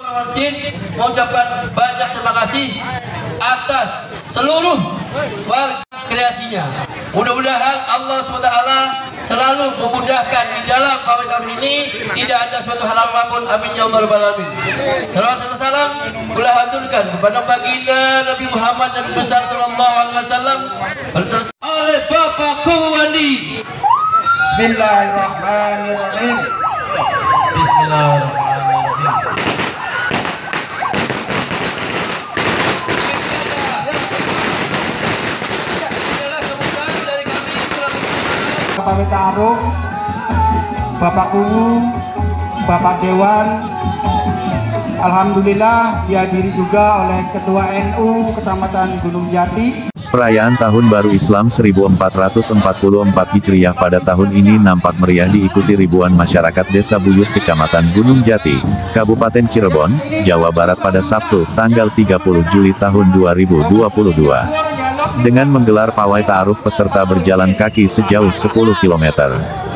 Masjid mengucapkan banyak terima kasih atas seluruh warga kreasinya. Mudah-mudahan Allah SWT selalu memudahkan di dalam kami ini tidak ada suatu hal apa pun. Amin ya Allah Alamin. Salam serta salam pula haturkan kepada baginda Nabi Muhammad Nabi besar Sallallahu Alaihi Wasallam oleh Bapak. Bismillahirrahmanirrahim. Bismillahirrahmanirrahim. Taruh, Bapak Kungu, Bapak Dewan, Alhamdulillah dihadiri juga oleh Ketua NU Kecamatan Gunung Jati. Perayaan Tahun Baru Islam 1444 Hijriah pada tahun ini nampak meriah diikuti ribuan masyarakat Desa Buyut Kecamatan Gunung Jati, Kabupaten Cirebon, Jawa Barat pada Sabtu, tanggal 30 Juli tahun 2022. Dengan menggelar pawai ta'aruf peserta berjalan kaki sejauh 10 km.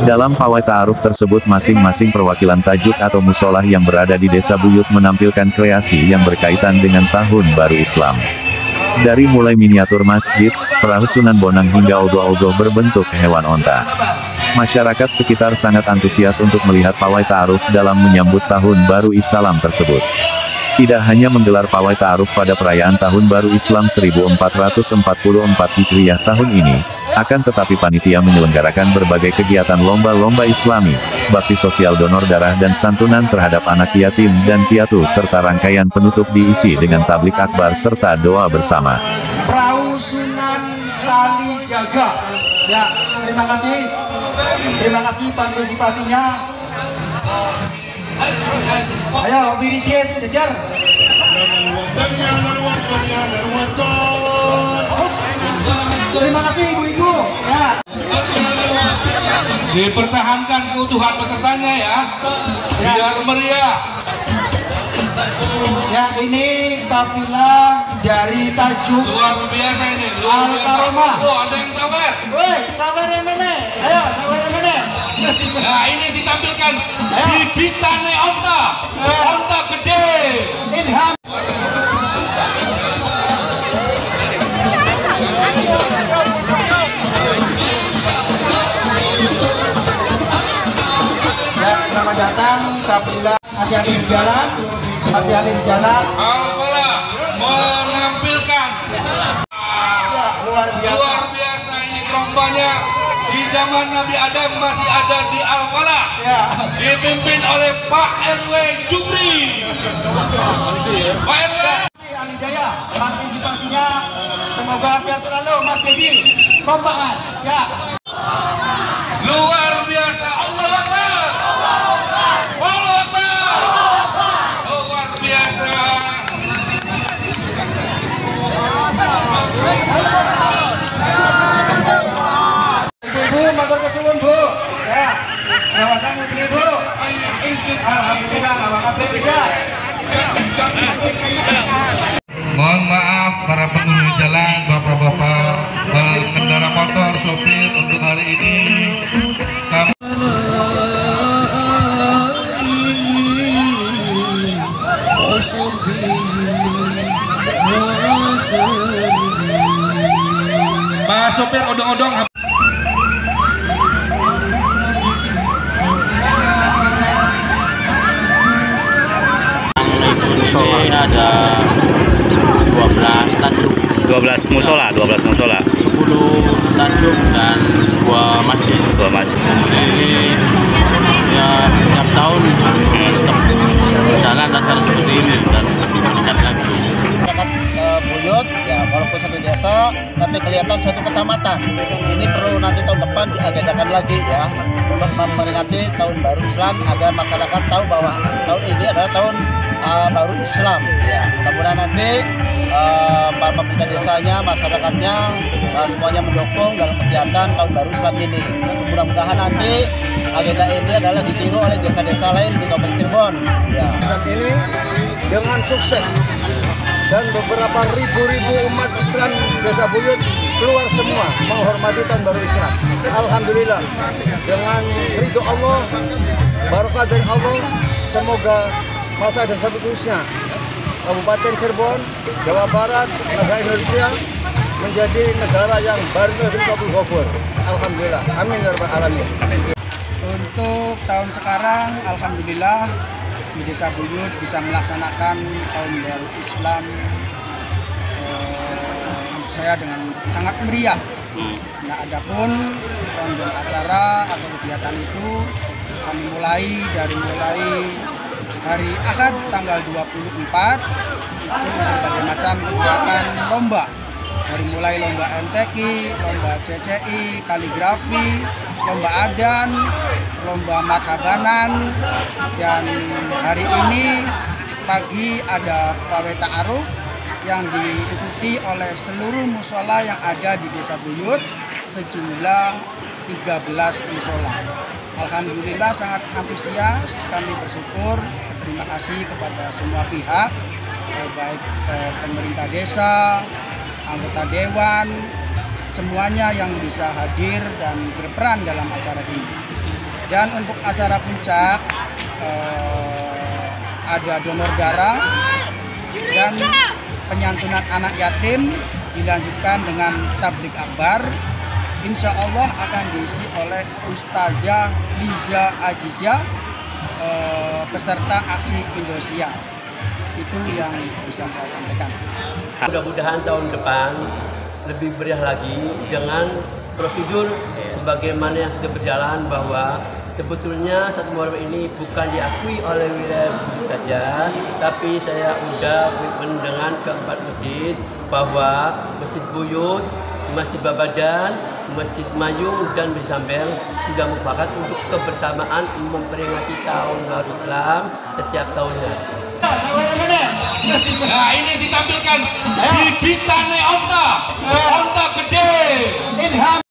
Dalam pawai ta'aruf tersebut masing-masing perwakilan tajuk atau musolah yang berada di Desa Buyut menampilkan kreasi yang berkaitan dengan Tahun Baru Islam. Dari mulai miniatur masjid, perahu Sunan Bonang hingga ogoh-ogoh berbentuk hewan onta. Masyarakat sekitar sangat antusias untuk melihat pawai ta'aruf dalam menyambut tahun baru Islam tersebut. Tidak hanya menggelar pawai ta'aruf pada perayaan tahun baru Islam 1444 Hijriah tahun ini, akan tetapi panitia menyelenggarakan berbagai kegiatan lomba-lomba islami, bakti sosial donor darah dan santunan terhadap anak yatim dan piatu serta rangkaian penutup diisi dengan tablik akbar serta doa bersama. Perahu Sunan Kalijaga. Ya, terima kasih. Terima kasih partisipasinya. Ayo, Wiridies, kejar. Terima kasih ibu-ibu. Ya, Dipertahankan keutuhan pesertanya ya, biar meriah. ya ini kafilah dari Tajuk Luar biasa ini, luar biasa. Oh, ada yang sabar. Woi, sabar yang mana? Ayo, sabar yang mana? Nah, ini ditampilkan Ayo. bibitane Ya, selamat datang kafilah. Hati-hati di jalan. Hati-hati di jalan. Al-Qala menampilkan Ya, luar biasa. luar biasa ini kerombanya di zaman Nabi Adam masih ada di Al-Qala. Ya. Dipimpin oleh Pak RW Jumri. Pak RW. kasih Ali Jaya partisipasinya semoga sehat selalu Mas Dedi kompak Mas ya kesuwun bu. Ya. Ngawasan ibu. Alhamdulillah nama kabeh bisa. Mohon maaf para pengguna jalan, bapak-bapak, pengendara motor, sopir untuk hari ini. Pak sopir odong-odong 12 musola, 12 musola, 10 tajuk dan 2 masjid dua masjid. jadi ya tiap tahun eh, tetap berjalan acara seperti ini dan lebih meningkat lagi. Masyarakat eh, Buyut ya walaupun satu desa tapi kelihatan satu kecamatan. Ini perlu nanti tahun depan diagendakan lagi ya untuk memperingati tahun baru Islam agar masyarakat tahu bahwa tahun ini adalah tahun eh, baru Islam. Ya mudah-mudahan nanti eh, para pemerintah desanya masyarakatnya eh, semuanya mendukung dalam kegiatan tahun baru Islam ini. Mudah-mudahan nanti agenda ini adalah ditiru oleh desa-desa lain di Kabupaten Cirebon. Ya. Saat ini dengan sukses dan beberapa ribu-ribu umat Islam Desa Buyut keluar semua menghormati tahun baru Islam. Alhamdulillah dengan ridho Allah, barokah dari Allah, semoga masa dan seterusnya Kabupaten Cirebon, Jawa Barat, negara Indonesia menjadi negara yang baru dari Kabul. Alhamdulillah. Amin ya alamin. Untuk tahun sekarang, Alhamdulillah di Desa Buyut bisa melaksanakan tahun baru Islam eh, saya dengan sangat meriah. Nah, adapun rondon acara atau kegiatan itu kami mulai dari mulai hari Ahad tanggal 24 itu berbagai macam kegiatan lomba. Dari mulai lomba MTQ, lomba CCI, kaligrafi, lomba adan, lomba marhabanan dan hari ini pagi ada pawai ta'aruf yang diikuti oleh seluruh musola yang ada di Desa Buyut sejumlah 13 musola. Alhamdulillah sangat antusias, kami bersyukur, terima kasih kepada semua pihak, eh, baik eh, pemerintah desa, anggota dewan, semuanya yang bisa hadir dan berperan dalam acara ini. Dan untuk acara puncak eh, ada donor darah dan penyantunan anak yatim dilanjutkan dengan tablik akbar. Insya Allah akan diisi oleh Ustazah Liza Azizah eh, peserta aksi Indosiar. Itu yang bisa saya sampaikan. Mudah-mudahan tahun depan lebih meriah lagi dengan prosedur sebagaimana yang sudah berjalan bahwa sebetulnya satu Muharram ini bukan diakui oleh wilayah Bukit saja, tapi saya udah komitmen dengan keempat masjid bahwa Masjid Buyut, Masjid Babadan, Masjid Mayung dan Bisambel sudah mufakat untuk kebersamaan memperingati Tahun Baru Islam setiap tahunnya. Nah ini ditampilkan bibitane onta, onta gede. Ilham